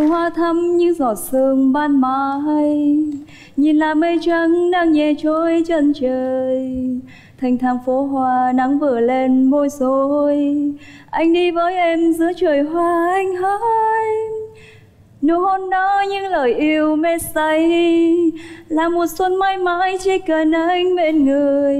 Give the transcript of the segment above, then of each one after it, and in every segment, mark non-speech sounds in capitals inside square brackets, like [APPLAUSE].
hoa thắm như giọt sương ban mai, nhìn là mây trắng đang nhẹ trôi chân trời. Thành thang phố hoa nắng vừa lên môi rồi anh đi với em giữa trời hoa anh hỡi nụ hôn đó những lời yêu mê say là một xuân mãi mãi chỉ cần anh bên người.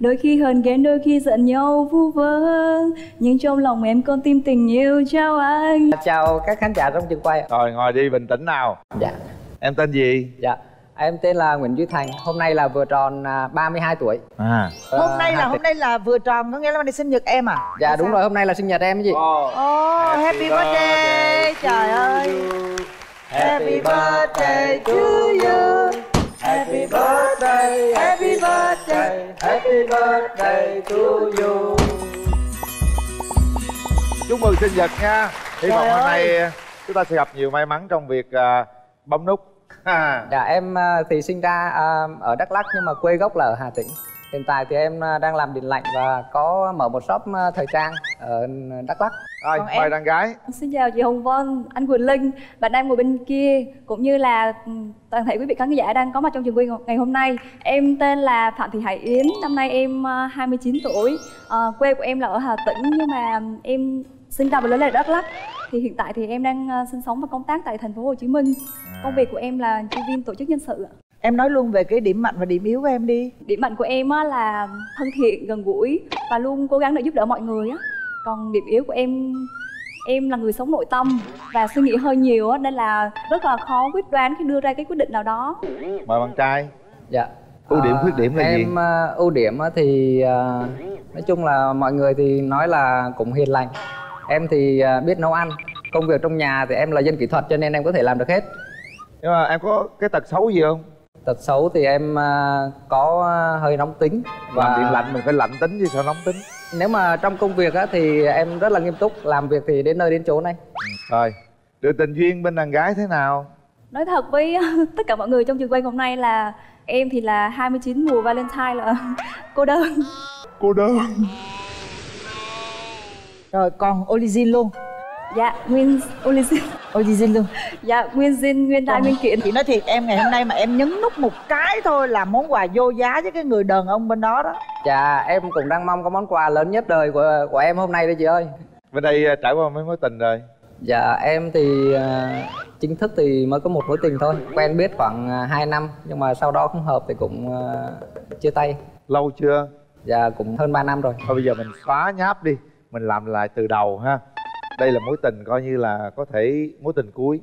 Đôi khi hờn ghen đôi khi giận nhau vu vơ nhưng trong lòng em con tim tình yêu trao anh. Chào các khán giả trong trường quay rồi ngồi đi bình tĩnh nào. Dạ. Em tên gì? Dạ em tên là Nguyễn Duy Thành hôm nay là vừa tròn 32 à, tuổi. À. Hôm nay là hôm nay là vừa tròn có nghĩa là hôm nay sinh nhật em à? Dạ đúng rồi hôm nay là sinh nhật em gì ồ oh, oh, happy, happy birthday trời ơi. Happy birthday to you. happy birthday. Happy birthday. Happy birthday to you. Chúc mừng sinh nhật nha. Hy vọng hôm nay chúng ta sẽ gặp nhiều may mắn trong việc uh, bấm nút dạ em à, thì sinh ra à, ở đắk lắk nhưng mà quê gốc là ở hà tĩnh. Hiện tại thì em à, đang làm điện lạnh và có mở một shop thời trang ở đắk lắk. Rồi mời em... đàn gái. Xin chào chị hồng vân anh quỳnh linh. Bạn đang ngồi bên kia cũng như là ừ, toàn thể quý vị khán giả đang có mặt trong trường quay ngày hôm nay. Em tên là phạm thị hải yến năm nay em 29 tuổi. À, quê của em là ở hà tĩnh nhưng mà em sinh ra và lớn lên ở đắk lắk thì hiện tại thì em đang uh, sinh sống và công tác tại thành phố Hồ Chí Minh. À. công việc của em là chuyên viên tổ chức nhân sự em nói luôn về cái điểm mạnh và điểm yếu của em đi. Điểm mạnh của em á, là thân thiện gần gũi và luôn cố gắng để giúp đỡ mọi người á. Còn điểm yếu của em em là người sống nội tâm và suy nghĩ hơi nhiều á nên là rất là khó quyết đoán khi đưa ra cái quyết định nào đó. Mời bạn trai. Dạ. Ưu điểm khuyết điểm là em, gì? em uh, ưu điểm thì nói chung là mọi người thì nói là cũng hiền lành em thì à, biết nấu ăn công việc trong nhà thì em là dân kỹ thuật cho nên em có thể làm được hết. Nhưng mà em có cái tật xấu gì không? Tật xấu thì em à, có hơi nóng tính và làm điện lạnh mình phải lạnh tính chứ sao nóng tính? Nếu mà trong công việc á thì em rất là nghiêm túc làm việc thì đến nơi đến chỗ này. Ừ, rồi được tình duyên bên đàn gái thế nào? Nói thật với [LAUGHS] tất cả mọi người trong trường quay hôm nay là em thì là 29 mùa valentine là [LAUGHS] cô đơn. Cô đơn rồi còn Olizin luôn Dạ, Nguyên Olizin Olizin luôn Dạ, Nguyên Zin, Nguyên Đai, Nguyên Kiện. Chị nói thiệt em ngày hôm nay mà em nhấn nút một cái thôi là món quà vô giá với cái người đàn ông bên đó đó. Dạ, em cũng đang mong có món quà lớn nhất đời của của em hôm nay đây chị ơi. Bên đây à, trải qua mấy mối tình rồi? Dạ, em thì uh, chính thức thì mới có một mối tình thôi. Quen biết khoảng uh, à, 2 năm Nhưng mà sau đó không hợp thì cũng uh, chia tay. Lâu chưa? Dạ, cũng hơn 3 năm rồi. Thôi bây giờ mình xóa nháp đi mình làm lại từ đầu ha. Đây là mối tình coi như là có thể mối tình cuối.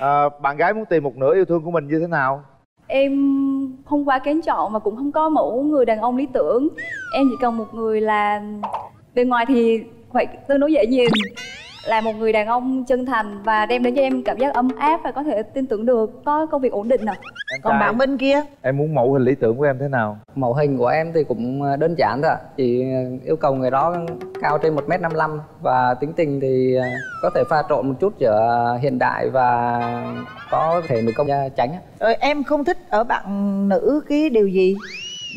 À, bạn gái muốn tìm một nửa yêu thương của mình như thế nào? Em không quá kén chọn mà cũng không có mẫu người đàn ông lý tưởng. Em chỉ cần một người là bên ngoài thì phải tương đối dễ nhìn là một người đàn ông chân thành và đem đến cho em cảm giác ấm áp và có thể tin tưởng được có công việc ổn định à còn bạn bên kia? Em muốn mẫu hình lý tưởng của em thế nào? Mẫu hình của em thì cũng đơn giản thôi ạ. Chỉ yêu cầu người đó cao trên một m năm và tính tình thì có thể pha trộn một chút giữa hiện đại và có thể nữ công tránh em không thích ở bạn nữ cái điều gì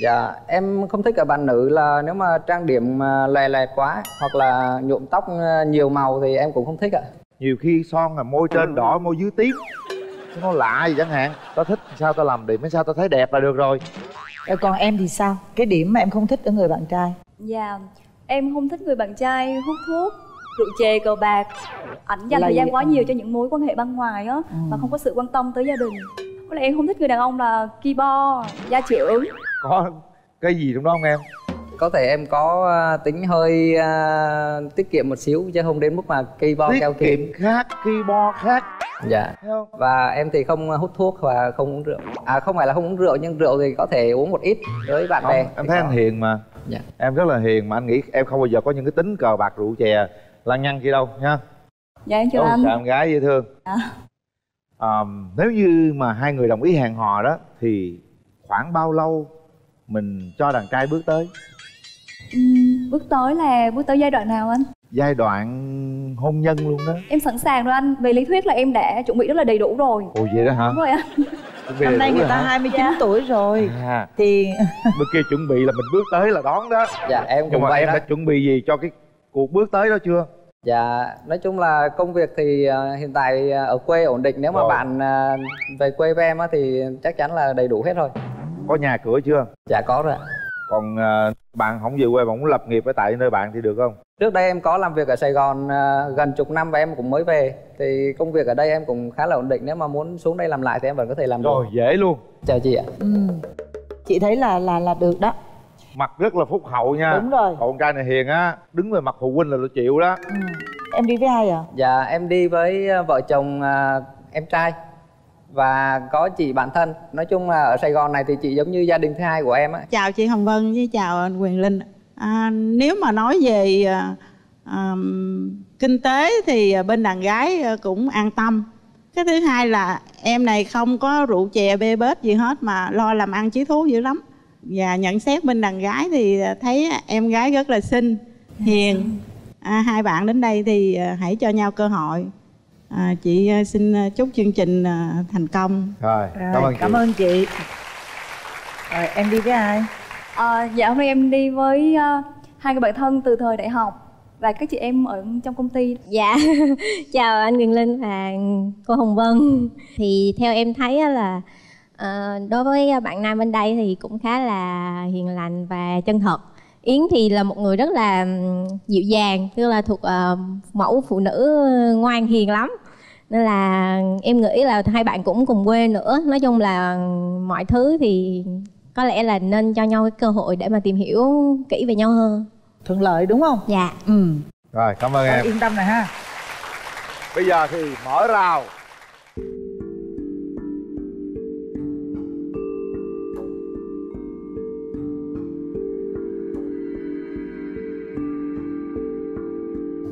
Dạ, em không thích ở bạn nữ là nếu mà trang điểm lè lẹt quá hoặc là nhuộm tóc ờ, nhiều màu thì em cũng không thích ạ. Nhiều khi son là môi trên đỏ, môi dưới tím. Nó lạ gì chẳng hạn. Tao thích sao tao làm điểm hay sao tao thấy đẹp là được rồi. Rồi còn em thì sao? Cái điểm mà em không thích ở người bạn trai? Dạ em không thích người bạn trai hút thuốc rượu chè cờ bạc. Ảnh dành thời gian quá nhiều cho những mối quan hệ bên ngoài á ừ. mà không có sự quan tâm tới gia đình. Với lại em không thích người đàn ông là ki bo gia trưởng có cái gì trong đó không em? Có thể em có à, tính hơi uh, tiết kiệm một xíu chứ không đến mức mà cây bo keo kiệm tiết kiệm khác cây bo khác. Dạ. Và em thì không hút thuốc và không uống rượu. À không phải là không uống rượu nhưng rượu thì có thể uống một ít với bạn không, bè. em thấy có. anh hiền mà. dạ. em rất là hiền mà anh nghĩ em không bao giờ có những cái tính cờ bạc rượu chè lăng nhăng gì đâu nha. Dạ em chào anh. chào em gái dễ thương? Dạ. à, nếu như mà hai người đồng ý hẹn hò đó thì khoảng bao lâu mình cho đàn trai bước tới. Ừ, bước tới là bước tới giai đoạn nào anh? Giai đoạn hôn nhân luôn đó. Em sẵn sàng rồi anh. Về lý thuyết là em đã chuẩn bị rất là đầy đủ rồi. Ồ vậy đó hả? Đúng rồi anh. Năm nay người ta hả? 29 dạ. tuổi rồi. À. thì [LAUGHS] bên kia chuẩn bị là mình bước tới là đón đó. Dạ em nhưng mà em đã chuẩn bị gì cho cái cuộc bước tới đó chưa? Dạ, nói chung là công việc thì uh, hiện tại uh, ở quê ổn định. Nếu mà Rồi. bạn uh, về quê với em á thì chắc chắn là đầy đủ hết rồi có nhà cửa chưa? Dạ có rồi ạ. Còn ờ, bạn không về quê bạn muốn lập nghiệp ở tại nơi bạn thì được không? Trước đây em có làm việc ở Sài Gòn uh, gần chục năm và em cũng mới về. Thì công việc ở đây em cũng khá là ổn định. Nếu mà muốn xuống đây làm lại thì em vẫn có thể làm rồi được dễ luôn. Chào chị ạ. Ừ. chị thấy là là là được đó. Mặt rất là phúc hậu nha. Đúng rồi. con trai này hiền á đứng về mặt phụ huynh là chịu đó. Ừ. em đi với ai à Dạ em đi với uh, vợ chồng uh, em trai và có chị bạn thân. Nói chung là ở Sài Gòn này thì chị giống như gia đình thứ hai của em á. Chào chị Hồng Vân với chào anh Quyền Linh. À, nếu mà nói về à, à, kinh tế thì bên đàn gái à, cũng an tâm. Cái thứ hai là em này không có rượu chè bê bết gì hết mà lo làm ăn chí thú dữ lắm. Và nhận xét bên đàn gái thì thấy em gái rất là xinh hiền. À, hai bạn đến đây thì à, hãy cho nhau cơ hội à, chị à, xin à, chúc chương trình à, thành công rồi Rồi, cảm ơn chị cảm ơn chị rồi em đi với ai À, dạ hôm nay em đi với uh, hai người bạn thân từ thời đại học và các chị em ở trong công ty. Dạ, [LAUGHS] chào anh Quyền Linh và cô Hồng Vân. Thì theo em thấy á là ờ, đối với bạn nam bên đây thì cũng khá là hiền lành và chân thật. Yến thì là một người rất là dịu dàng, tức là thuộc ờ, mẫu phụ nữ ngoan hiền lắm. Nên là em nghĩ là hai bạn cũng cùng quê nữa. Nói chung là mọi thứ thì có lẽ là nên cho nhau cái cơ hội để mà tìm hiểu kỹ về nhau hơn. thuận lợi đúng không Dạ. ừ rồi cảm ơn Rồi, em yên tâm này ha bây giờ thì mở rào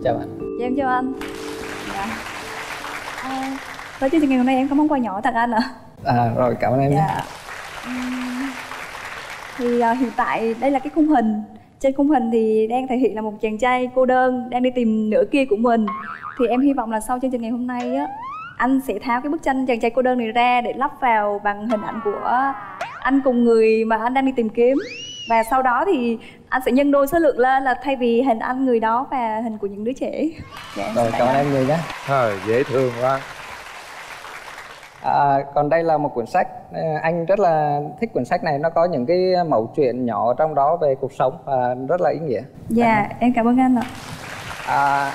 Chào bạn Dạ em chào anh. À, tới chương trình ngày hôm nay em có món quà nhỏ tặng anh ạ. À rồi cảm ơn em Dạ. Thì à, hiện tại đây là cái khung hình trên khung hình thì đang thể hiện là một chàng trai cô đơn đang đi tìm nửa kia của mình thì em hy vọng là sau chương trình ngày hôm nay á anh sẽ tháo cái bức tranh chàng trai cô đơn này ra để lắp vào bằng hình ảnh của anh cùng người mà anh đang đi tìm kiếm và sau đó thì anh sẽ nhân đôi số lượng lên là thay vì hình anh người đó và hình của những đứa trẻ. Dạ, Rồi cảm ơn em nhiều nhé. Thôi, dễ thương quá. À, còn đây là một quyển sách. À, anh rất là thích quyển sách này. Nó có những cái mẩu chuyện nhỏ trong đó về cuộc sống và rất là ý nghĩa. Dạ em cảm ơn anh ạ. À,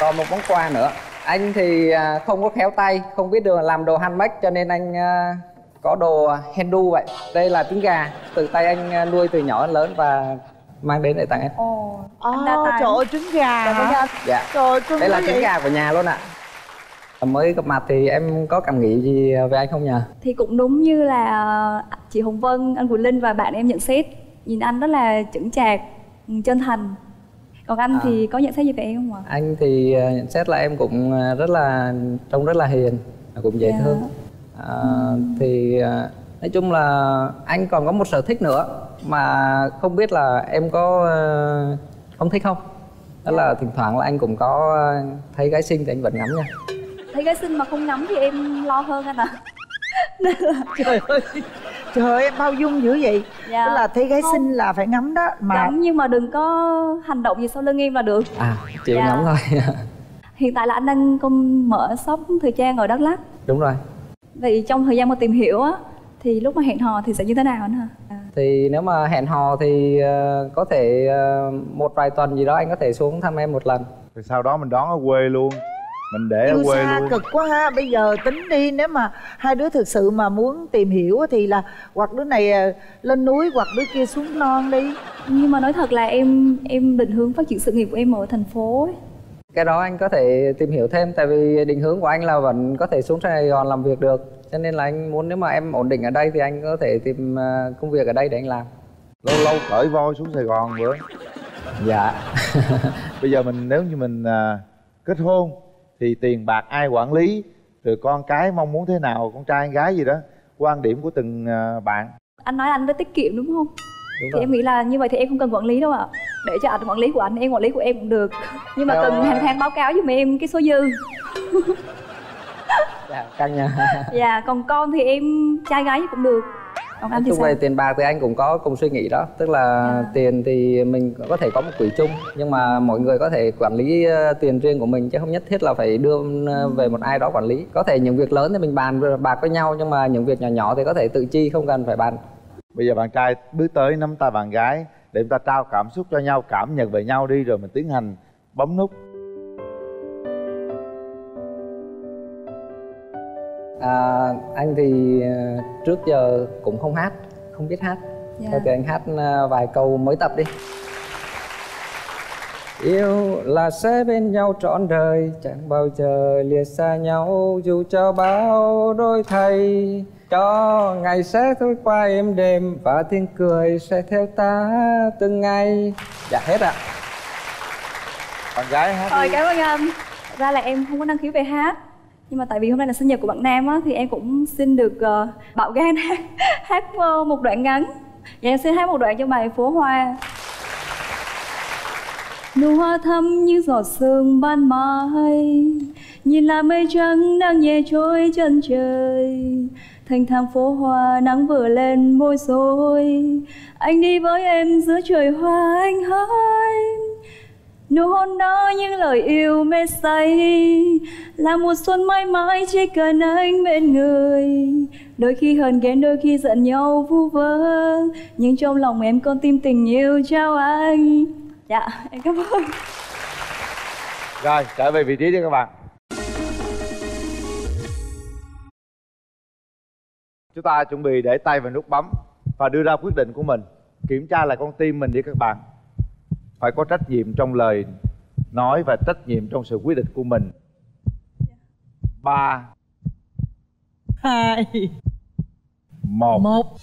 còn một món quà nữa. Anh thì à, không có khéo tay không biết được làm đồ handmade cho nên anh à, có đồ handu vậy. Đây là trứng gà từ tay anh à, nuôi từ nhỏ đến lớn và mang đến để tặng em. Ồ đa tài trời ơi trứng gà Cảm ơn hả? Dạ. Trời ơi, đây là trứng gà của nhà luôn ạ. Mới gặp mặt thì em có cảm nghĩ gì về anh không nhờ? Thì cũng đúng như là ờ, chị Hồng Vân, anh Quỳnh Linh và bạn em nhận xét. Nhìn anh rất là chững chạc, chân thành. Còn anh À. thì có nhận xét gì về em không ạ? anh thì à, nhận xét là em cũng à, rất là trông rất là hiền cũng dễ Dạ. thương à, thì à, nói chung là anh còn có một sở thích nữa mà không biết là em có à, không thích không đó là thỉnh thoảng là anh cũng có à, thấy gái xinh thì anh vẫn ngắm nha Thấy gái xinh mà không ngắm thì em lo hơn anh ạ. [LAUGHS] Là trời ơi trời ơi em bao dung dữ vậy Dạ. tức là thấy gái Không. xinh là phải ngắm đó mà ngắm nhưng mà đừng có hành động gì sau lưng em là được. à chịu Dạ. ngắm thôi [LAUGHS] [LAUGHS] Hiện tại là anh đang công mở shop thời trang ở Đắk Lắk. đúng rồi Vậy trong thời gian mà tìm hiểu á thì lúc mà hẹn hò thì sẽ như thế nào anh hả? À. thì nếu mà hẹn hò thì à, có thể à, một vài tuần gì đó anh có thể xuống thăm em một lần Rồi sau đó mình đón ở quê luôn Mình để ở quê xa luôn cực quá ha bây giờ tính đi nếu mà hai đứa thực sự mà muốn tìm hiểu á thì là hoặc đứa này à, lên núi hoặc đứa kia xuống non đi Nhưng mà nói thật là em em định hướng phát triển sự nghiệp của em ở thành phố ấy. Cái đó anh có thể tìm hiểu thêm tại vì định hướng của anh là vẫn có thể xuống Sài Gòn làm việc được. Cho nên là anh muốn nếu mà em ổn định ở đây thì anh có thể tìm ờ, công việc ở đây để anh làm. Lâu lâu cởi voi xuống Sài Gòn nữa dạ. [LAUGHS] Bây giờ mình nếu như mình à, kết hôn Thì tiền bạc ai quản lý? Rồi con cái mong muốn thế nào? Con trai con gái gì đó? Quan điểm của từng à, bạn. Anh nói anh đã tiết kiệm đúng không? Đúng Thì rồi em nghĩ là như vậy thì em không cần quản lý đâu ạ. Để cho anh quản lý của anh, em quản lý của em cũng được. [LAUGHS] Nhưng mà cần hàng tháng báo cáo giùm em cái số dư. [LAUGHS] dạ căng nha [LAUGHS] Dạ, còn con thì em trai gái cũng được. còn anh thì chung sao về tiền bạc thì anh cũng có cùng suy nghĩ đó tức là Dạ. tiền thì mình có thể có một quỹ chung nhưng mà mỗi người có thể quản lý ờ, tiền riêng của mình chứ không nhất thiết là phải đưa ờ, về một ai đó quản lý có thể những việc lớn thì mình bàn bạc với nhau nhưng mà những việc nhỏ nhỏ thì có thể tự chi không cần phải bàn bây giờ bạn trai bước tới nắm tay bạn gái để chúng ta trao cảm xúc cho nhau cảm nhận về nhau đi rồi mình tiến hành bấm nút À, anh thì ờ, trước giờ cũng không hát, không biết hát. Dạ. Thôi thì anh hát ờ, vài câu mới tập đi. Yêu là sẽ bên nhau trọn đời, chẳng bao giờ lìa xa nhau dù cho bao đôi thay. Cho ngày sẽ thôi qua êm đềm và tiếng cười sẽ theo ta từng ngày. Dạ hết ạ. bạn gái hát Thôi cảm ơn anh. Ra là em không có năng khiếu về hát. Nhưng mà tại vì hôm nay là sinh nhật của bạn Nam á Thì em cũng xin được uh, bạo gan hát, hát ờ, một đoạn ngắn. Dạ em xin hát một đoạn cho bài Phố Hoa. Nụ hoa thắm như giọt sương ban mai Nhìn là mây trắng đang nhẹ trôi chân trời. Thành thang phố hoa nắng vừa lên môi rồi. Anh đi với em giữa trời hoa, anh hỡi. Nụ hôn đó những lời yêu mê say, Là mùa xuân mãi mãi chỉ cần anh bên người. Đôi khi hờn ghen đôi khi giận nhau vu vơ, Nhưng trong lòng em con tim tình yêu trao anh. Dạ em cảm ơn. Rồi, trở về vị trí đi các bạn. Chúng ta chuẩn bị để tay vào nút bấm và đưa ra quyết định của mình. Kiểm tra lại con tim mình đi các bạn. Phải có trách nhiệm trong lời nói và trách nhiệm trong sự quyết định của mình. Ba. Hai. Một. Một.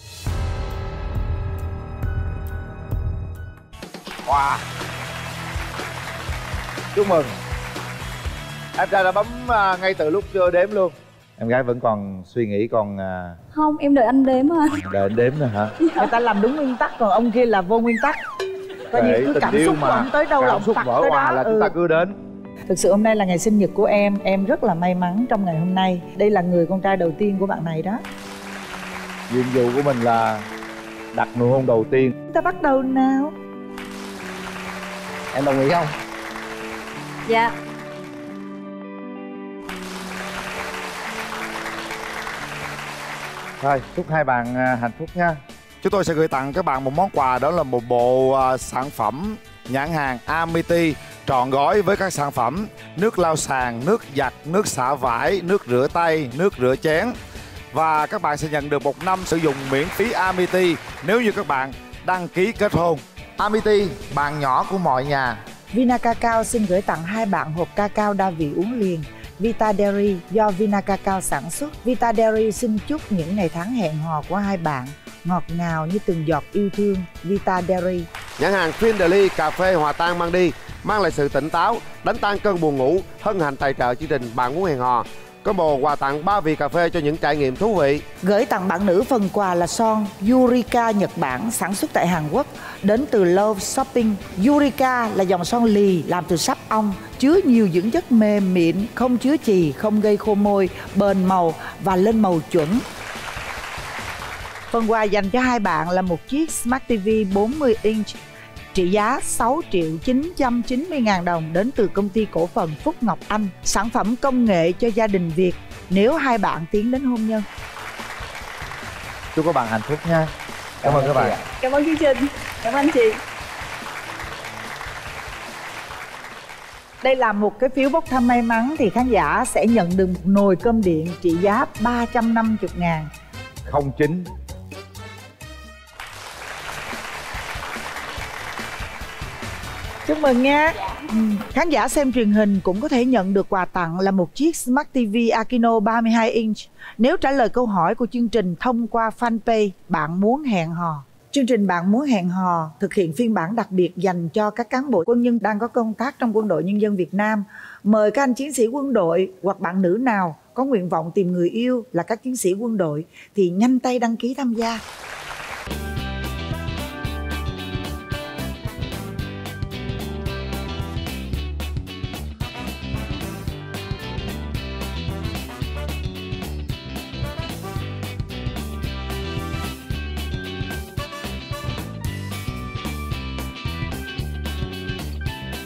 Wow Chúc mừng. Em trai đã bấm à, ngay từ lúc chưa đếm luôn Em gái vẫn còn suy nghĩ còn à, Không em đợi anh đếm mà [LAUGHS] đợi anh đếm nữa hả? Người ta làm đúng nguyên tắc còn ông kia là vô nguyên tắc. Coi như cứ cảm xúc của mà. ông tới đâu là Cảm xúc vỡ tới hòa đó là chúng ta ừ. cứ đến. Thực sự hôm nay là ngày sinh nhật của em. Em rất là may mắn trong ngày hôm nay. Đây là người con trai đầu tiên của bạn này đó. Nhiệm vụ của mình là đặt nụ hôn đầu tiên. Chúng ta bắt đầu nào? Em đồng ý không? Dạ Thôi chúc hai bạn à, hạnh phúc nha Chúng tôi sẽ gửi tặng các bạn một món quà đó là một bộ à, sản phẩm nhãn hàng Amity trọn gói với các sản phẩm nước lau sàn, nước giặt, nước xả vải, nước rửa tay, nước rửa chén. Và các bạn sẽ nhận được một năm sử dụng miễn phí Amity nếu như các bạn đăng ký kết hôn. Amity, bạn nhỏ của mọi nhà. Vina Cacao xin gửi tặng hai bạn hộp cacao đa vị uống liền Vita Dairy do Vina Cacao sản xuất. Vita Dairy xin chúc những ngày tháng hẹn hò của hai bạn ngọt ngào như từng giọt yêu thương. Vita Dairy Nhãn hàng Findlay cà phê hòa tan mang đi mang lại sự tỉnh táo, đánh tan cơn buồn ngủ, hân hạnh tài trợ chương trình bạn muốn hẹn hò. Combo quà tặng 3 vị cà phê cho những trải nghiệm thú vị. Gửi tặng bạn nữ phần quà là son Yurika Nhật Bản sản xuất tại Hàn Quốc đến từ Love Shopping. Yurika là dòng son lì làm từ sáp ong chứa nhiều dưỡng chất mềm mịn, không chứa chì, không gây khô môi, bền màu và lên màu chuẩn. Phần quà dành cho hai bạn là một chiếc Smart TV 40 inch trị giá 6 triệu 990 ngàn đồng đến từ công ty cổ phần Phúc Ngọc Anh, sản phẩm công nghệ cho gia đình Việt nếu hai bạn tiến đến hôn nhân. Chúc các bạn hạnh phúc nha. Cảm, cảm ơn các bạn. Cảm ơn chương trình. Cảm ơn chị. Đây là một cái phiếu bốc thăm may mắn thì khán giả sẽ nhận được một nồi cơm điện trị giá 350 ngàn. 09 Chúc mừng nha. Ừ. Khán giả xem truyền hình cũng có thể nhận được quà tặng là một chiếc Smart TV Akino 32 inch nếu trả lời câu hỏi của chương trình thông qua fanpage Bạn muốn hẹn hò. Chương trình Bạn muốn hẹn hò thực hiện phiên bản đặc biệt dành cho các cán bộ quân nhân đang có công tác trong quân đội nhân dân Việt Nam. Mời các anh chiến sĩ quân đội hoặc bạn nữ nào có nguyện vọng tìm người yêu là các chiến sĩ quân đội thì nhanh tay đăng ký tham gia.